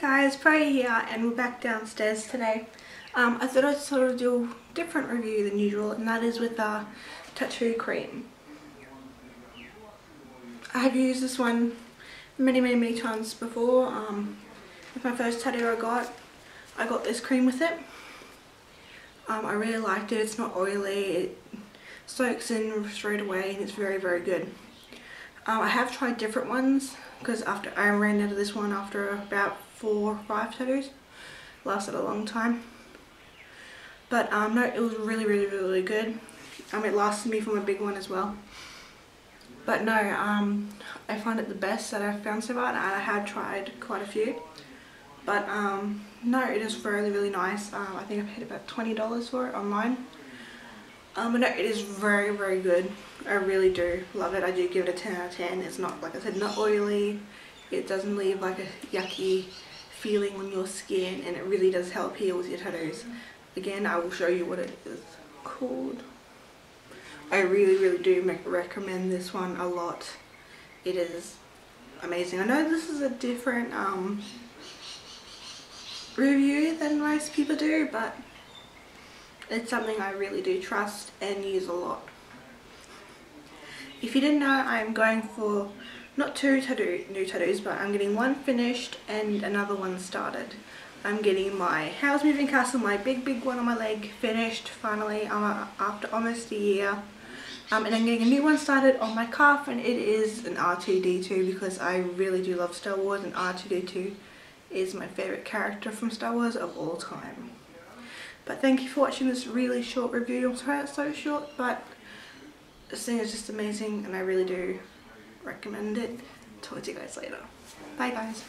guys, Freya here and we're back downstairs today. Um, I thought I'd sort of do a different review than usual and that is with uh, tattoo cream. I have used this one many many many times before. Um, with my first tattoo I got, I got this cream with it. Um, I really liked it, it's not oily, it soaks in straight away and it's very very good. Um, I have tried different ones because after I ran out of this one after about four or five tattoos. Lasted a long time. But um, no, it was really, really, really good. Um, it lasted me from a big one as well. But no, um, I find it the best that I've found so far and I have tried quite a few. But um, no, it is really, really nice. Um, I think I paid about $20 for it online. Um, but no, it is very, very good. I really do love it. I do give it a 10 out of 10. It's not, like I said, not oily. It doesn't leave like a yucky feeling on your skin and it really does help heal with your tattoos. Again, I will show you what it is called. I really, really do recommend this one a lot. It is amazing. I know this is a different um, review than most people do, but it's something I really do trust and use a lot. If you didn't know, I'm going for not two tattoo, new tattoos, but I'm getting one finished and another one started. I'm getting my Howl's Moving Castle, my big, big one on my leg, finished finally after almost a year. Um, and I'm getting a new one started on my calf and it is an R2-D2 because I really do love Star Wars and R2-D2 is my favourite character from Star Wars of all time. But thank you for watching this really short review. I'm sorry it's so short, but this thing is just amazing and I really do recommend it. Talk to you guys later. Bye guys.